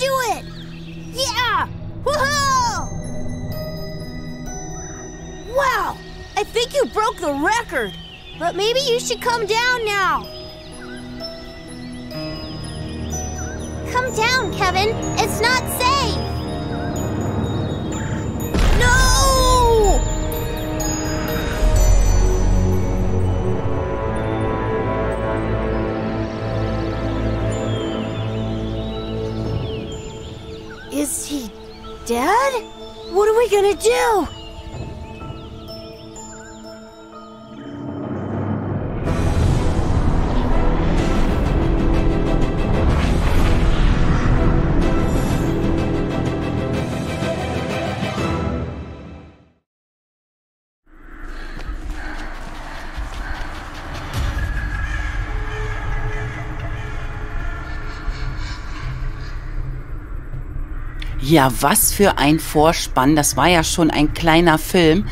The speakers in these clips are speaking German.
do it! Yeah! Woohoo! Wow, I think you broke the record. But maybe you should come down now. Come down, Kevin. It's not safe. Gonna do? Ja, was für ein Vorspann. Das war ja schon ein kleiner Film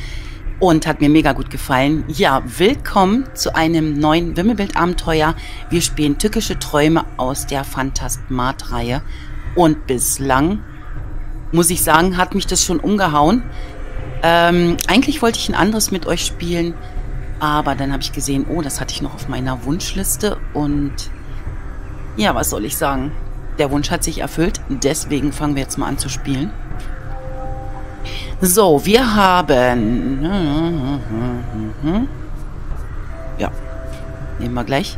und hat mir mega gut gefallen. Ja, willkommen zu einem neuen Wimmelbild-Abenteuer. Wir spielen tückische Träume aus der Phantastmat-Reihe. Und bislang, muss ich sagen, hat mich das schon umgehauen. Ähm, eigentlich wollte ich ein anderes mit euch spielen, aber dann habe ich gesehen, oh, das hatte ich noch auf meiner Wunschliste und ja, was soll ich sagen? Der Wunsch hat sich erfüllt, deswegen fangen wir jetzt mal an zu spielen. So, wir haben... Ja, nehmen wir gleich.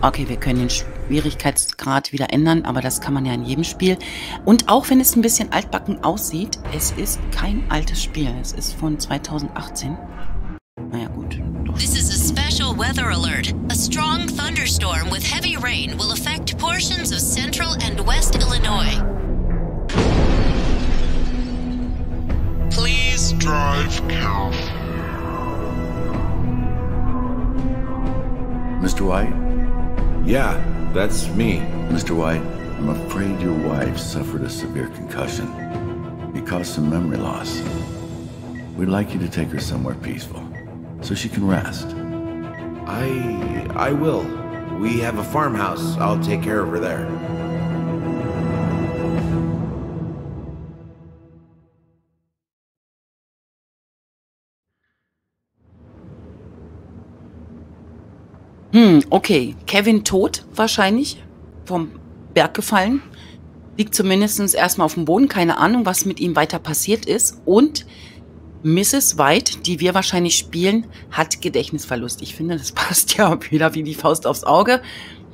Okay, wir können den Schwierigkeitsgrad wieder ändern, aber das kann man ja in jedem Spiel. Und auch wenn es ein bisschen altbacken aussieht, es ist kein altes Spiel. Es ist von 2018. Naja, gut. This is a special weather alert. A strong thunderstorm with heavy rain will affect portions of central and west Illinois. Please drive careful. Mr. White? Yeah, that's me. Mr. White, I'm afraid your wife suffered a severe concussion. It caused some memory loss. We'd like you to take her somewhere peaceful, so she can rest. I I will. We have a farmhouse. I'll take care of her there. Hm, okay. Kevin tot wahrscheinlich. Vom Berg gefallen. Liegt zumindest erstmal auf dem Boden. Keine Ahnung, was mit ihm weiter passiert ist. Und Mrs. White, die wir wahrscheinlich spielen, hat Gedächtnisverlust. Ich finde, das passt ja wieder wie die Faust aufs Auge.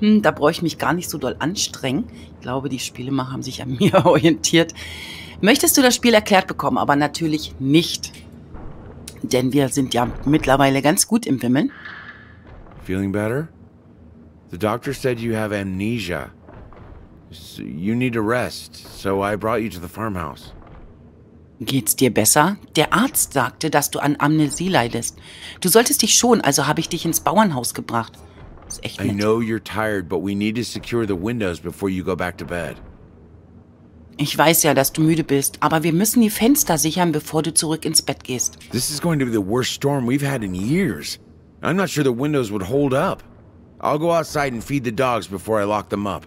Hm, da brauche ich mich gar nicht so doll anstrengen. Ich glaube, die Spielemacher haben sich an mir orientiert. Möchtest du das Spiel erklärt bekommen? Aber natürlich nicht. Denn wir sind ja mittlerweile ganz gut im Wimmeln. Feeling better? The doctor said you have amnesia. So you need to rest, so I brought you to the farmhouse. Geht's dir besser? Der Arzt sagte, dass du an Amnesie leidest. Du solltest dich schon, also habe ich dich ins Bauernhaus gebracht. ist echt I nett. know you're tired, but we need to secure the windows before you go back to bed. Ich weiß ja, dass du müde bist, aber wir müssen die Fenster sichern, bevor du zurück ins Bett gehst. This is going to be the worst storm we've had in years. I'm not sure the windows would hold up. I'll go outside and feed the dogs before I lock them up.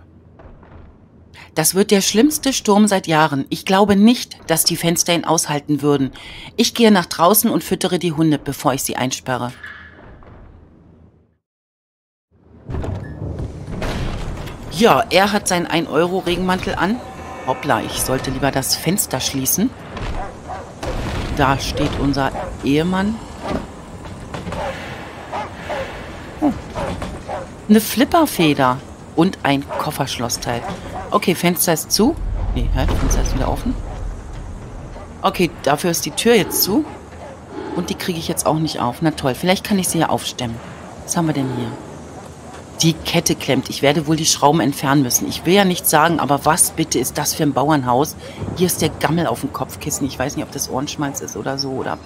Das wird der schlimmste Sturm seit Jahren. Ich glaube nicht, dass die Fenster ihn aushalten würden. Ich gehe nach draußen und füttere die Hunde, bevor ich sie einsperre. Ja, er hat seinen 1-Euro-Regenmantel an. Hoppla, ich sollte lieber das Fenster schließen. Da steht unser Ehemann. Oh. Eine Flipperfeder und ein Kofferschlossteil. Okay, Fenster ist zu. Nee, halt, Fenster ist wieder offen. Okay, dafür ist die Tür jetzt zu. Und die kriege ich jetzt auch nicht auf. Na toll, vielleicht kann ich sie ja aufstemmen. Was haben wir denn hier? Die Kette klemmt. Ich werde wohl die Schrauben entfernen müssen. Ich will ja nichts sagen, aber was bitte ist das für ein Bauernhaus? Hier ist der Gammel auf dem Kopfkissen. Ich weiß nicht, ob das Ohrenschmalz ist oder so. Oder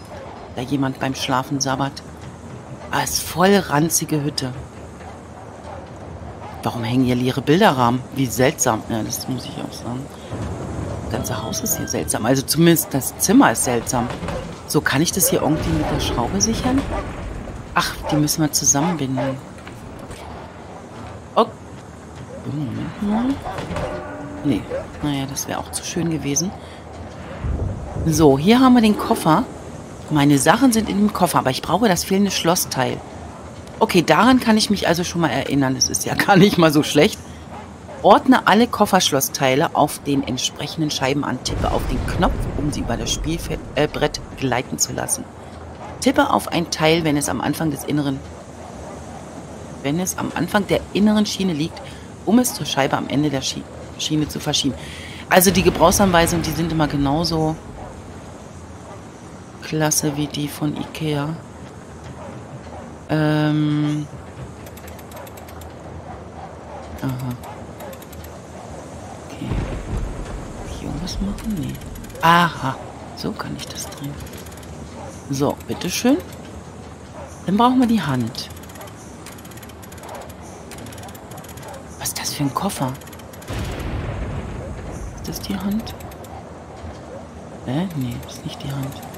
da jemand beim Schlafen sabbert. Ah, ist voll ranzige Hütte. Warum hängen hier leere Bilderrahmen? Wie seltsam. Ja, das muss ich auch sagen. Das ganze Haus ist hier seltsam. Also zumindest das Zimmer ist seltsam. So, kann ich das hier irgendwie mit der Schraube sichern? Ach, die müssen wir zusammenbinden. Oh. Moment mal. Nee, naja, das wäre auch zu schön gewesen. So, hier haben wir den Koffer. Meine Sachen sind in dem Koffer, aber ich brauche das fehlende Schlossteil. Okay, daran kann ich mich also schon mal erinnern. Das ist ja gar nicht mal so schlecht. Ordne alle Kofferschlossteile auf den entsprechenden Scheiben an. Tippe auf den Knopf, um sie über das Spielbrett gleiten zu lassen. Tippe auf ein Teil, wenn es am Anfang des inneren wenn es am Anfang der inneren Schiene liegt, um es zur Scheibe am Ende der Schiene zu verschieben. Also die Gebrauchsanweisungen, die sind immer genauso klasse wie die von Ikea. Ähm. Aha. Okay. Hier was machen? Nee. Aha. So kann ich das drehen. So, bitteschön. Dann brauchen wir die Hand. Was ist das für ein Koffer? Ist das die Hand? Äh, nee, ist nicht die Hand.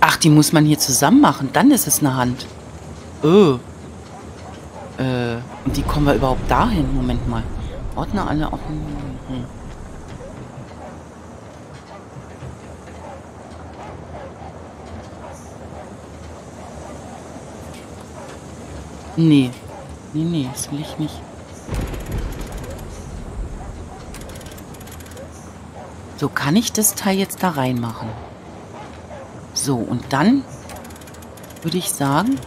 Ach, die muss man hier zusammen machen. Dann ist es eine Hand. Oh. Äh, und wie kommen wir überhaupt dahin? Moment mal. Ordner alle auf. Hm. Nee. Nee, nee, das will ich nicht. So, kann ich das Teil jetzt da reinmachen? So, und dann würde ich sagen...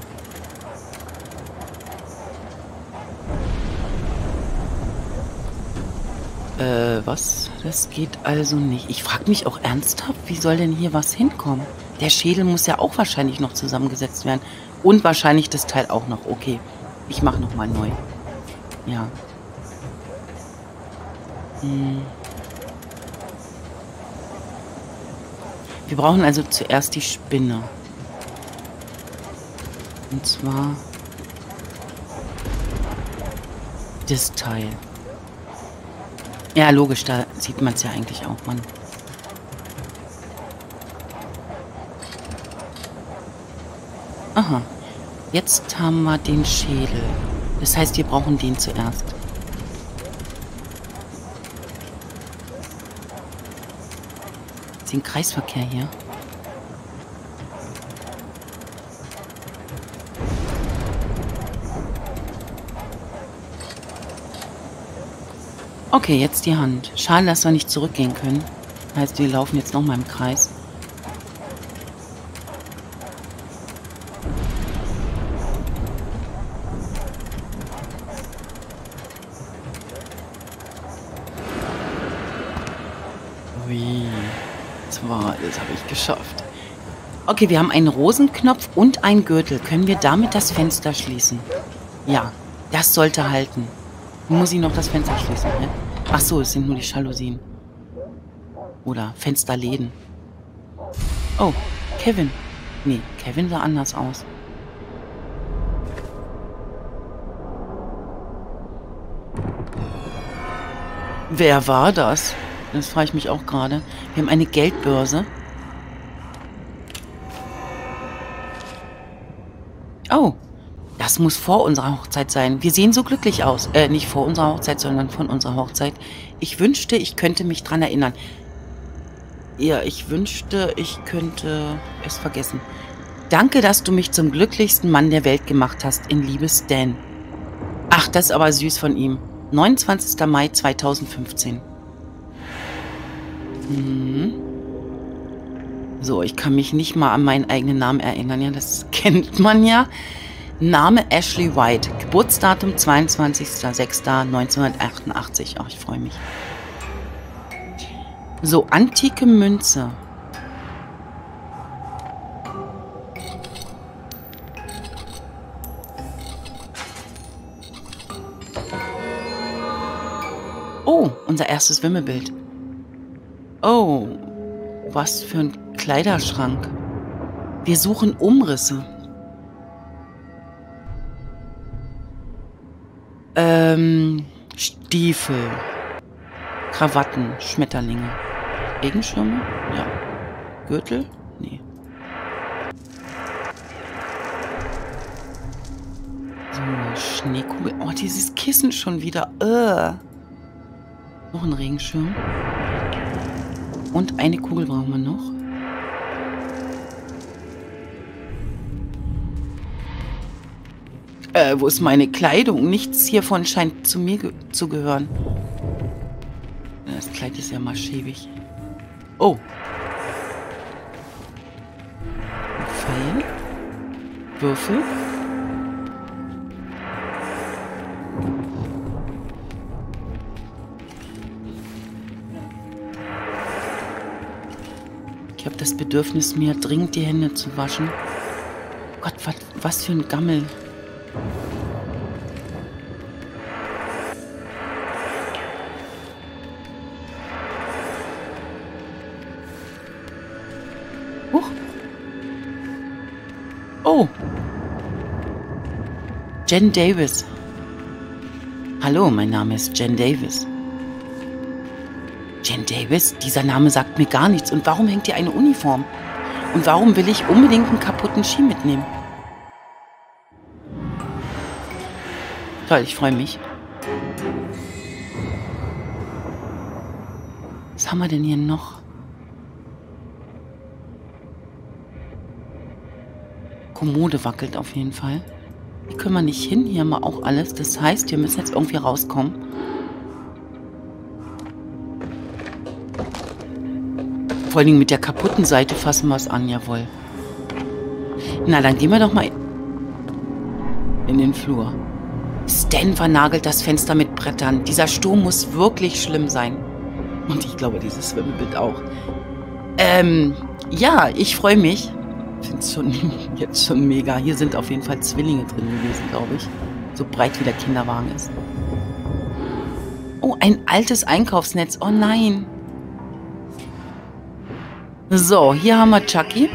Äh, was? Das geht also nicht. Ich frage mich auch ernsthaft, wie soll denn hier was hinkommen? Der Schädel muss ja auch wahrscheinlich noch zusammengesetzt werden. Und wahrscheinlich das Teil auch noch. Okay, ich mache nochmal neu. Ja. Hm. Wir brauchen also zuerst die Spinne. Und zwar das Teil. Ja, logisch, da sieht man es ja eigentlich auch, Mann. Aha. Jetzt haben wir den Schädel. Das heißt, wir brauchen den zuerst. Den Kreisverkehr hier. Okay, jetzt die Hand. Schade, dass wir nicht zurückgehen können. Heißt, wir laufen jetzt nochmal im Kreis. Das habe ich geschafft. Okay, wir haben einen Rosenknopf und einen Gürtel. Können wir damit das Fenster schließen? Ja, das sollte halten. Muss ich noch das Fenster schließen? Ne? Ach so, es sind nur die Jalousien. Oder Fensterläden. Oh, Kevin. Nee, Kevin sah anders aus. Wer war das? Das frage ich mich auch gerade. Wir haben eine Geldbörse. Oh, das muss vor unserer Hochzeit sein. Wir sehen so glücklich aus. Äh, nicht vor unserer Hochzeit, sondern von unserer Hochzeit. Ich wünschte, ich könnte mich dran erinnern. Ja, ich wünschte, ich könnte es vergessen. Danke, dass du mich zum glücklichsten Mann der Welt gemacht hast, in Liebe Stan. Ach, das ist aber süß von ihm. 29. Mai 2015. Mhm. So, ich kann mich nicht mal an meinen eigenen Namen erinnern. Ja, das kennt man ja. Name Ashley White. Geburtsdatum 22.06.1988. Ach, ich freue mich. So, antike Münze. Oh, unser erstes Wimmelbild. Oh, was für ein Kleiderschrank. Wir suchen Umrisse. Ähm, Stiefel. Krawatten, Schmetterlinge. Regenschirme? Ja. Gürtel? Nee. So eine Schneekugel. Oh, dieses Kissen schon wieder. Uh. Noch ein Regenschirm. Und eine Kugel brauchen wir noch. Äh, wo ist meine Kleidung? Nichts hiervon scheint zu mir ge zu gehören. Das Kleid ist ja mal schäbig. Oh. Pfeil. Würfel. Das Bedürfnis, mir dringend die Hände zu waschen. Gott, was, was für ein Gammel. Huch. Oh. Jen Davis. Hallo, mein Name ist Jen Davis. Jen Davis? Dieser Name sagt mir gar nichts. Und warum hängt hier eine Uniform? Und warum will ich unbedingt einen kaputten Ski mitnehmen? Toll, ich freue mich. Was haben wir denn hier noch? Kommode wackelt auf jeden Fall. Hier können wir nicht hin. Hier haben wir auch alles. Das heißt, wir müssen jetzt irgendwie rauskommen. Vor Dingen mit der kaputten Seite fassen wir es an, jawohl. Na, dann gehen wir doch mal in den Flur. Stan vernagelt das Fenster mit Brettern. Dieser Sturm muss wirklich schlimm sein. Und ich glaube, dieses Schwimmbild auch. Ähm, ja, ich freue mich. Ich finde es schon jetzt schon mega. Hier sind auf jeden Fall Zwillinge drin gewesen, glaube ich. So breit wie der Kinderwagen ist. Oh, ein altes Einkaufsnetz. Oh nein. So, hier haben wir Chucky.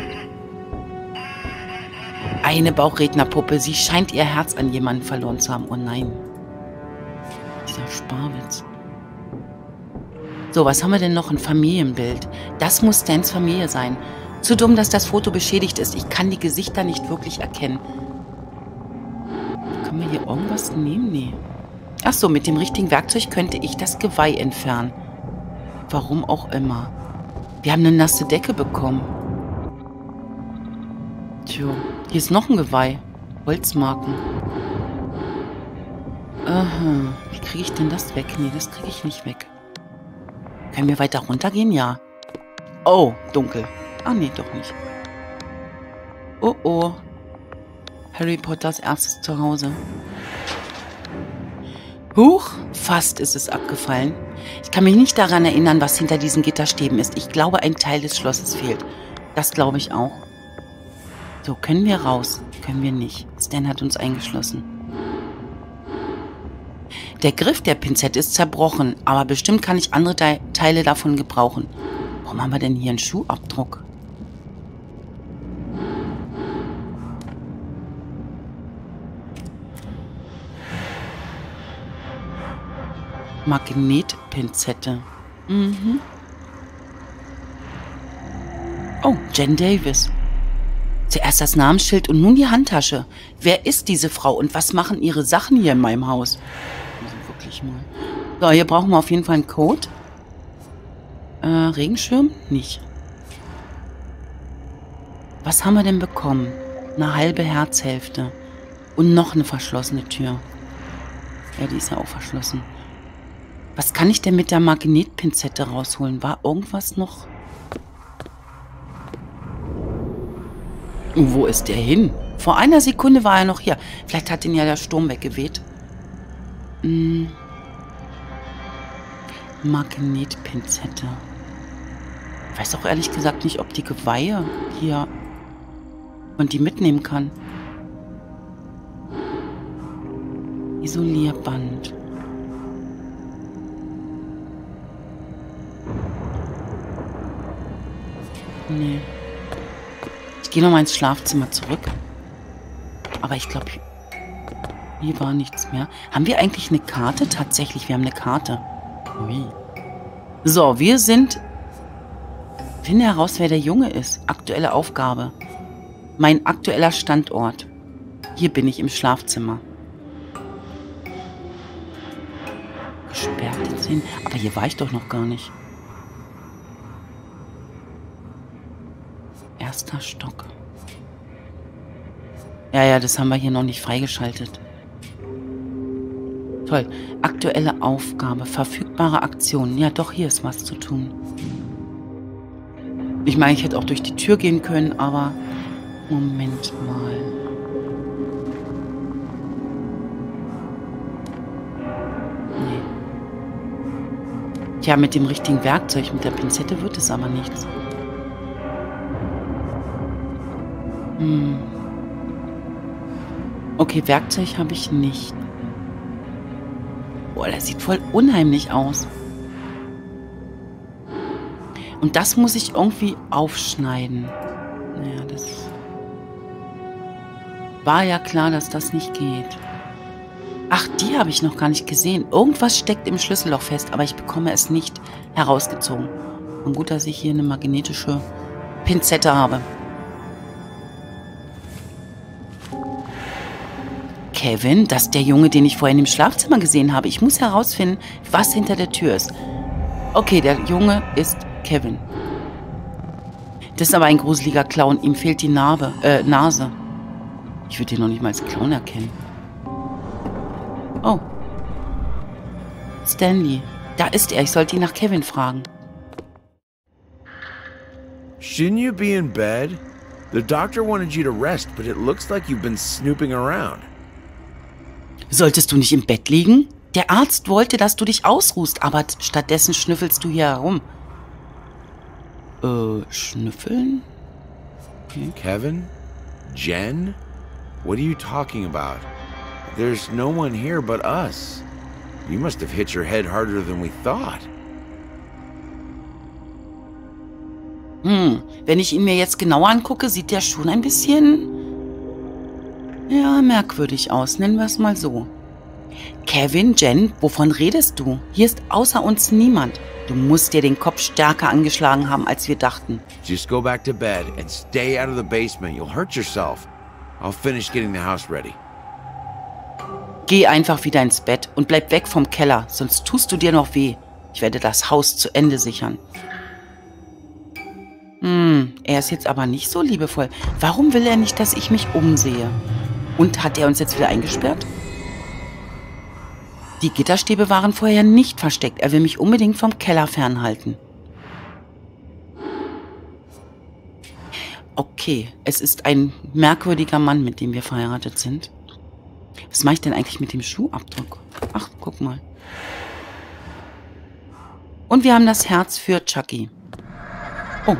Eine Bauchrednerpuppe. Sie scheint ihr Herz an jemanden verloren zu haben. Oh nein. Dieser Sparwitz. So, was haben wir denn noch? Ein Familienbild. Das muss Stans Familie sein. Zu dumm, dass das Foto beschädigt ist. Ich kann die Gesichter nicht wirklich erkennen. Können wir hier irgendwas nehmen? Nee. Ach so, mit dem richtigen Werkzeug könnte ich das Geweih entfernen. Warum auch immer. Wir haben eine nasse Decke bekommen. Tja, hier ist noch ein Geweih. Holzmarken. Aha. Wie kriege ich denn das weg? Nee, das kriege ich nicht weg. Können wir weiter runtergehen? Ja. Oh, dunkel. Ah, nee, doch nicht. Oh, oh. Harry Potters erstes Zuhause. Huch, fast ist es abgefallen. Ich kann mich nicht daran erinnern, was hinter diesen Gitterstäben ist. Ich glaube, ein Teil des Schlosses fehlt. Das glaube ich auch. So, können wir raus? Können wir nicht. Stan hat uns eingeschlossen. Der Griff der Pinzette ist zerbrochen, aber bestimmt kann ich andere Te Teile davon gebrauchen. Warum haben wir denn hier einen Schuhabdruck? Magnetpinzette. Mhm. Oh, Jen Davis. Zuerst das Namensschild und nun die Handtasche. Wer ist diese Frau und was machen ihre Sachen hier in meinem Haus? Also wirklich mal. So, hier brauchen wir auf jeden Fall einen Code. Äh, Regenschirm? Nicht. Was haben wir denn bekommen? Eine halbe Herzhälfte. Und noch eine verschlossene Tür. Ja, die ist ja auch verschlossen. Was kann ich denn mit der Magnetpinzette rausholen? War irgendwas noch? Wo ist der hin? Vor einer Sekunde war er noch hier. Vielleicht hat ihn ja der Sturm weggeweht. Hm. Magnetpinzette. Ich weiß auch ehrlich gesagt nicht, ob die Geweihe hier und die mitnehmen kann. Isolierband. Nee. Ich gehe nochmal ins Schlafzimmer zurück. Aber ich glaube, hier war nichts mehr. Haben wir eigentlich eine Karte? Tatsächlich, wir haben eine Karte. Ui. So, wir sind Finde heraus, wer der Junge ist. Aktuelle Aufgabe. Mein aktueller Standort. Hier bin ich im Schlafzimmer. Gesperrte Szenen. Aber hier war ich doch noch gar nicht. Erster Stock. Ja, ja, das haben wir hier noch nicht freigeschaltet. Toll. Aktuelle Aufgabe. Verfügbare Aktionen. Ja, doch, hier ist was zu tun. Ich meine, ich hätte auch durch die Tür gehen können, aber... Moment mal. Nee. Tja, mit dem richtigen Werkzeug, mit der Pinzette wird es aber nichts. Hm. Okay, Werkzeug habe ich nicht. Boah, das sieht voll unheimlich aus. Und das muss ich irgendwie aufschneiden. Naja, das war ja klar, dass das nicht geht. Ach, die habe ich noch gar nicht gesehen. Irgendwas steckt im Schlüsselloch fest, aber ich bekomme es nicht herausgezogen. Und gut, dass ich hier eine magnetische Pinzette habe. Kevin, das ist der Junge, den ich vorhin im Schlafzimmer gesehen habe. Ich muss herausfinden, was hinter der Tür ist. Okay, der Junge ist Kevin. Das ist aber ein gruseliger Clown. Ihm fehlt die Narbe, äh, Nase. Ich würde ihn noch nicht mal als Clown erkennen. Oh. Stanley. Da ist er. Ich sollte ihn nach Kevin fragen. Shouldn't you be in bed? The doctor wanted you to rest, but it looks like you've been snooping around. Solltest du nicht im Bett liegen? Der Arzt wollte, dass du dich ausruhst, aber stattdessen schnüffelst du hier herum. Äh, schnüffeln? Okay. Kevin? Jen? What are you talking about? There's no one here but us. You must have hit your head harder than we thought. Hm, wenn ich ihn mir jetzt genauer angucke, sieht der schon ein bisschen... Ja, merkwürdig aus, nennen wir es mal so. Kevin, Jen, wovon redest du? Hier ist außer uns niemand. Du musst dir den Kopf stärker angeschlagen haben, als wir dachten. Just go back to bed and stay out of the basement. You'll hurt yourself. I'll finish getting the house ready. Geh einfach wieder ins Bett und bleib weg vom Keller, sonst tust du dir noch weh. Ich werde das Haus zu Ende sichern. Hm, er ist jetzt aber nicht so liebevoll. Warum will er nicht, dass ich mich umsehe? Und hat er uns jetzt wieder eingesperrt? Die Gitterstäbe waren vorher nicht versteckt. Er will mich unbedingt vom Keller fernhalten. Okay, es ist ein merkwürdiger Mann, mit dem wir verheiratet sind. Was mache ich denn eigentlich mit dem Schuhabdruck? Ach, guck mal. Und wir haben das Herz für Chucky. Oh,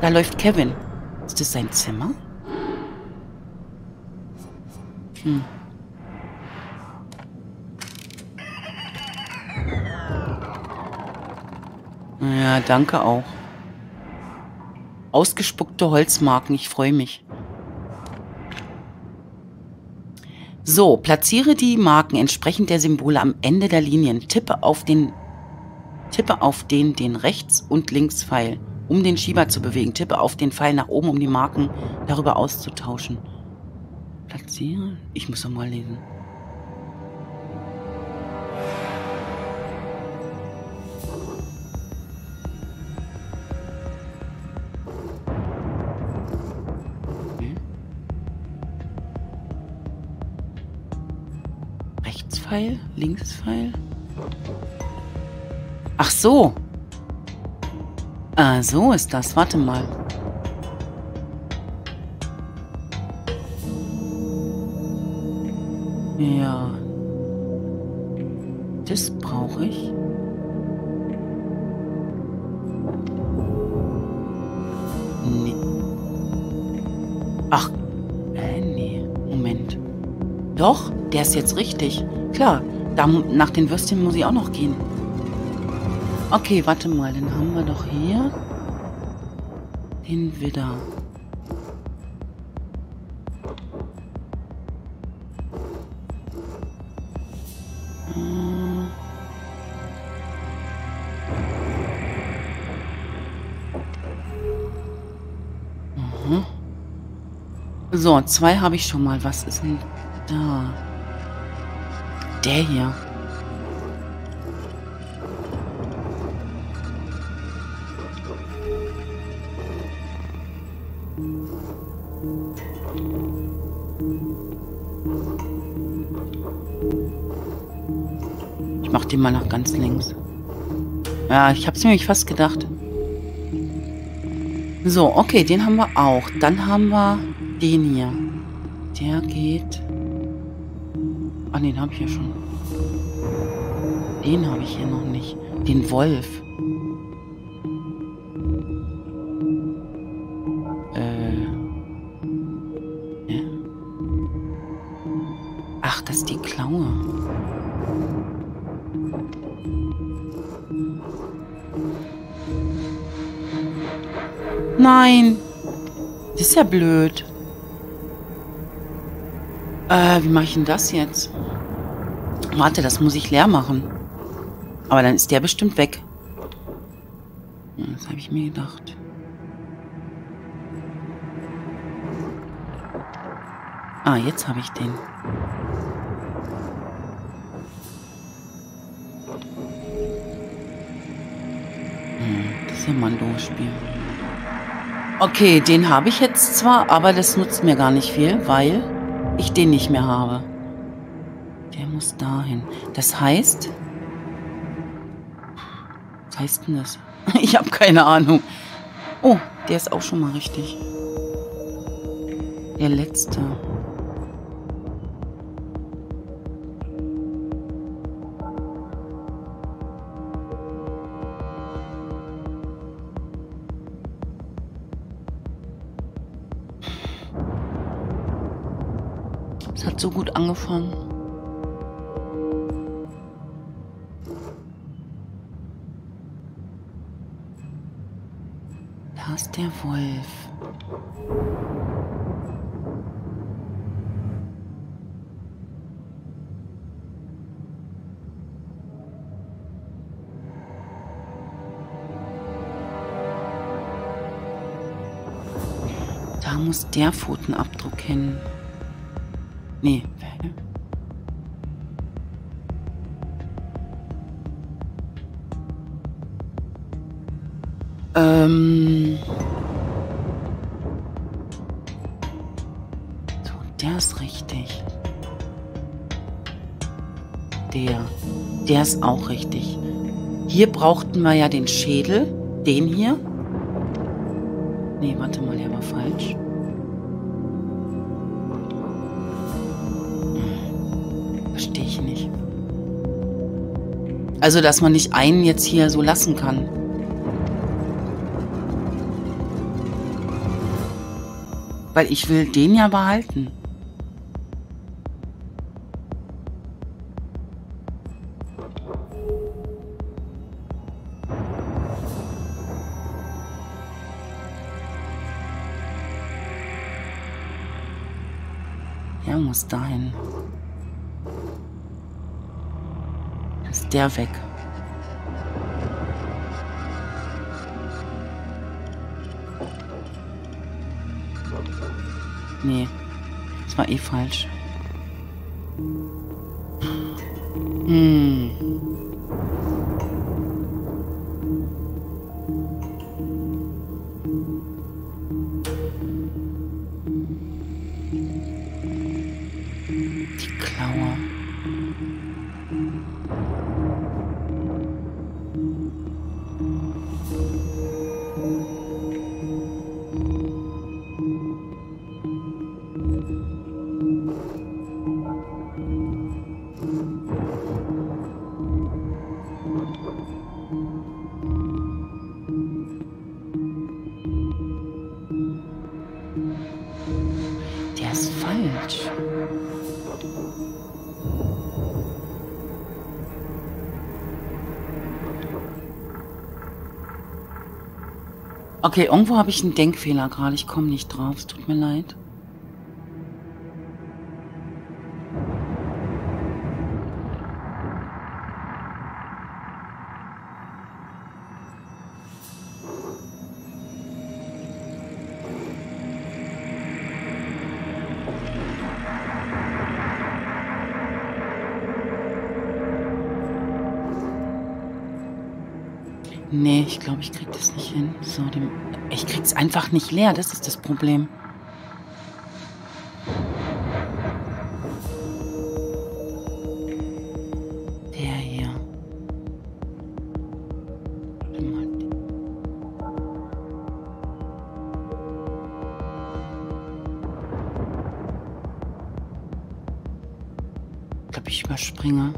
da läuft Kevin. Ist das sein Zimmer? Hm. Ja, danke auch. Ausgespuckte Holzmarken, ich freue mich. So, platziere die Marken entsprechend der Symbole am Ende der Linien. Tippe auf den, tippe auf den, den rechts und links Pfeil, um den Schieber zu bewegen. Tippe auf den Pfeil nach oben, um die Marken darüber auszutauschen. Platziere? Ich muss doch mal lesen. Rechtspfeil? Linkspfeil? Ach so. Ah, so ist das. Warte mal. Ja. Das brauche ich. Nee. Ach, äh, nee. Moment. Doch, der ist jetzt richtig. Klar, da, nach den Würstchen muss ich auch noch gehen. Okay, warte mal, den haben wir doch hier. Den Widder. So, zwei habe ich schon mal. Was ist denn da? Der hier. Ich mach den mal nach ganz links. Ja, ich hab's nämlich fast gedacht. So, okay, den haben wir auch. Dann haben wir den hier. Der geht... Ah, den habe ich ja schon. Den habe ich hier noch nicht. Den Wolf. Äh. Ja. Ach, das ist die Klaue. Nein. Das ist ja blöd. Äh, wie mache ich denn das jetzt? Warte, das muss ich leer machen. Aber dann ist der bestimmt weg. Das habe ich mir gedacht. Ah, jetzt habe ich den. Hm, das ist ja mal ein doofes Spiel. Okay, den habe ich jetzt zwar, aber das nutzt mir gar nicht viel, weil ich den nicht mehr habe. Der muss dahin. Das heißt... Was heißt denn das? Ich habe keine Ahnung. Oh, der ist auch schon mal richtig. Der letzte. So gut angefangen. Da ist der Wolf. Da muss der Pfotenabdruck hin. Nee. Ähm. So, der ist richtig. Der. Der ist auch richtig. Hier brauchten wir ja den Schädel. Den hier. Nee, warte mal, der war falsch. Also, dass man nicht einen jetzt hier so lassen kann. Weil ich will den ja behalten. Der weg. Nee, das war eh falsch. Hm. Okay, irgendwo habe ich einen Denkfehler gerade. Ich komme nicht drauf. Es tut mir leid. Nee, ich glaube, ich krieg das nicht hin. So, dem, ich krieg's einfach nicht leer, das ist das Problem. Der hier. Ich überspringe.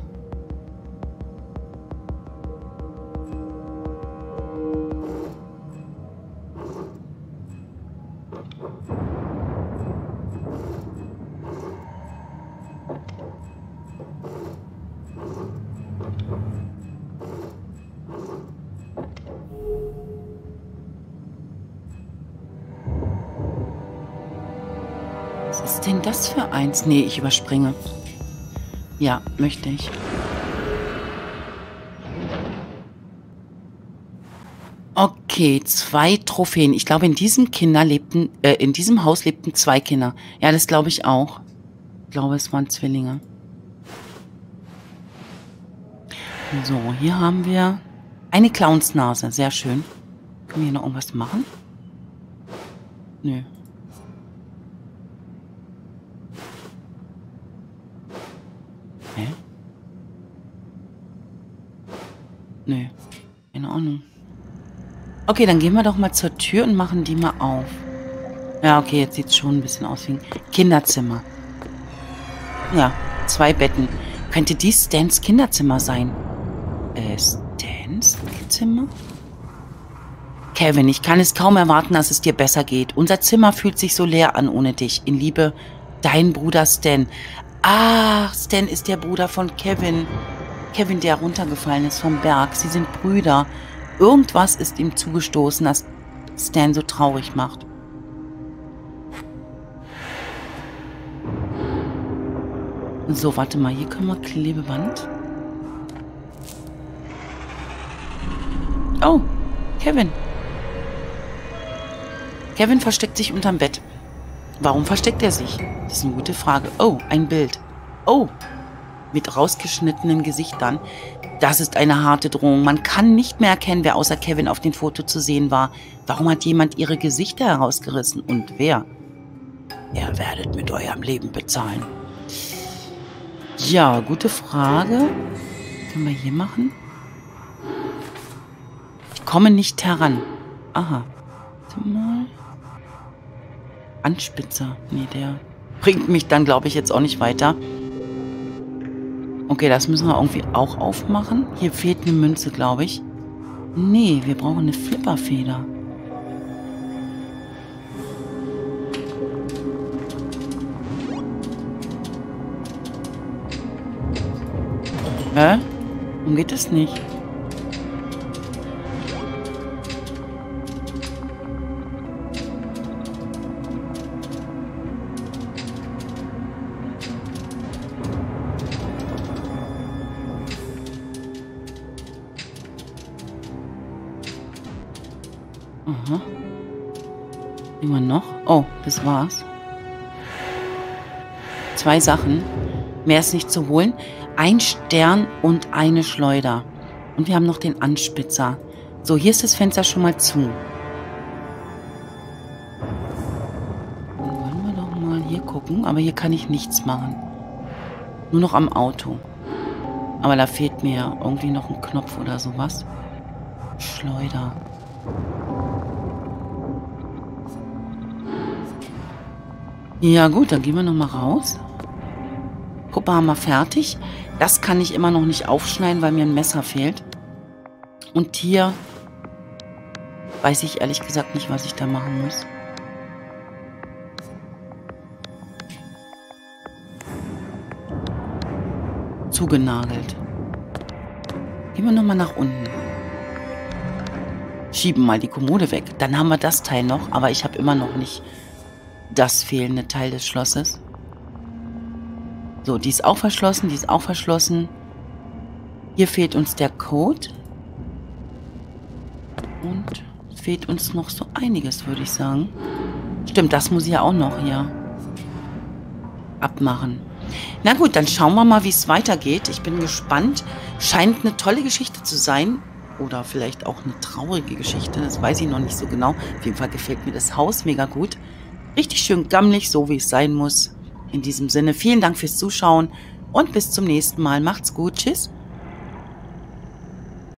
1. Nee, ich überspringe. Ja, möchte ich. Okay, zwei Trophäen. Ich glaube, in diesem Kinder lebten, äh, in diesem Haus lebten zwei Kinder. Ja, das glaube ich auch. Ich glaube, es waren Zwillinge. So, hier haben wir eine Clownsnase. Sehr schön. Können wir hier noch irgendwas machen? Nö. Hä? Nö. Keine Ahnung. Okay, dann gehen wir doch mal zur Tür und machen die mal auf. Ja, okay, jetzt sieht es schon ein bisschen aus wie ein Kinderzimmer. Ja, zwei Betten. Könnte dies Stans Kinderzimmer sein? Äh, Stans Zimmer? Kevin, ich kann es kaum erwarten, dass es dir besser geht. Unser Zimmer fühlt sich so leer an ohne dich. In Liebe, dein Bruder Stan. Ach, Stan ist der Bruder von Kevin. Kevin, der runtergefallen ist vom Berg. Sie sind Brüder. Irgendwas ist ihm zugestoßen, das Stan so traurig macht. So, warte mal, hier können wir Klebeband. Oh, Kevin. Kevin versteckt sich unterm Bett. Warum versteckt er sich? Das ist eine gute Frage. Oh, ein Bild. Oh, mit rausgeschnittenen Gesichtern. Das ist eine harte Drohung. Man kann nicht mehr erkennen, wer außer Kevin auf dem Foto zu sehen war. Warum hat jemand ihre Gesichter herausgerissen? Und wer? Ihr werdet mit eurem Leben bezahlen. Ja, gute Frage. Können wir hier machen? Ich komme nicht heran. Aha. Warte mal. Anspitzer. Nee, der bringt mich dann, glaube ich, jetzt auch nicht weiter. Okay, das müssen wir irgendwie auch aufmachen. Hier fehlt eine Münze, glaube ich. Nee, wir brauchen eine Flipperfeder. Hä? Warum geht das nicht? Aha. Immer noch? Oh, das war's. Zwei Sachen. Mehr ist nicht zu holen. Ein Stern und eine Schleuder. Und wir haben noch den Anspitzer. So, hier ist das Fenster schon mal zu. Dann wollen wir doch mal hier gucken. Aber hier kann ich nichts machen. Nur noch am Auto. Aber da fehlt mir irgendwie noch ein Knopf oder sowas. Schleuder. Ja gut, dann gehen wir noch mal raus. Puppe haben wir fertig. Das kann ich immer noch nicht aufschneiden, weil mir ein Messer fehlt. Und hier weiß ich ehrlich gesagt nicht, was ich da machen muss. Zugenagelt. Gehen wir noch mal nach unten. Schieben mal die Kommode weg. Dann haben wir das Teil noch, aber ich habe immer noch nicht das fehlende Teil des Schlosses. So, die ist auch verschlossen, die ist auch verschlossen. Hier fehlt uns der Code. Und fehlt uns noch so einiges, würde ich sagen. Stimmt, das muss ich ja auch noch hier abmachen. Na gut, dann schauen wir mal, wie es weitergeht. Ich bin gespannt. Scheint eine tolle Geschichte zu sein. oder vielleicht auch eine traurige Geschichte. Das weiß ich noch nicht so genau. Auf jeden Fall gefällt mir das Haus mega gut. Richtig schön gammelig, so wie es sein muss. In diesem Sinne, vielen Dank fürs Zuschauen und bis zum nächsten Mal. Macht's gut. Tschüss.